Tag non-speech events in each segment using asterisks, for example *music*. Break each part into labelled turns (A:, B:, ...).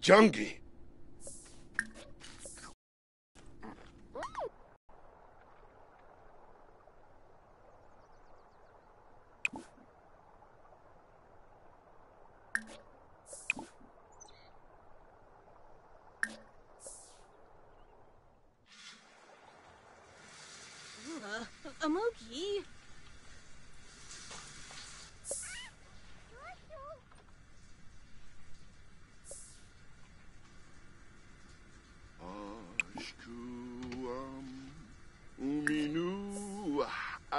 A: Junkie.
B: Uh,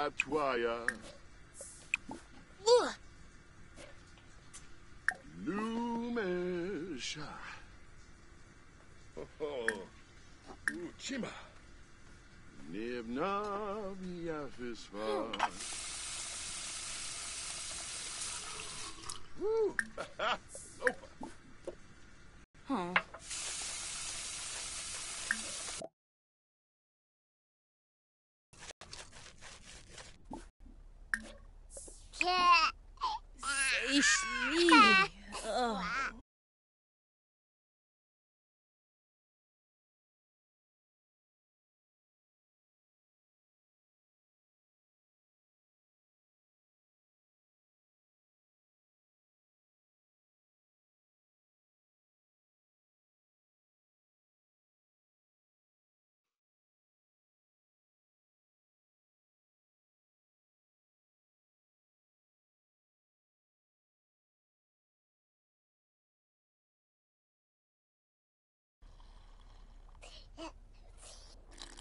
A: atwaya uh,
B: Ugh.
A: lumesha. Oh, oh, Uchima. Nibna biafisva. Woo. *laughs* *laughs* ああ。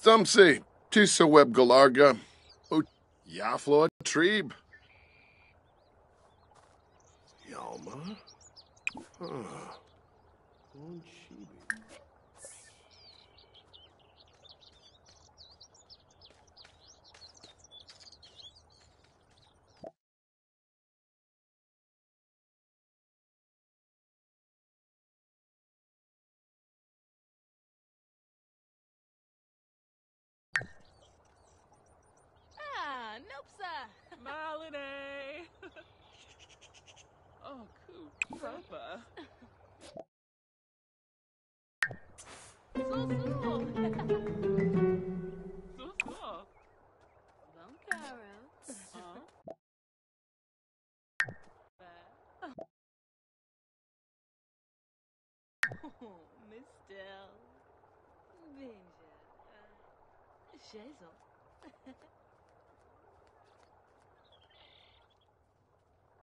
A: Stumpsy, Tisa Web Galarga, O Yaflo Treeb. Yalma? Huh. One chibi.
B: Nope, sir.
C: Malinae! *laughs* oh, cool. Proper. So, *laughs* so. so, so.
B: Bom caro.
C: Huh?
B: Oh, Mister. Benja. Jason.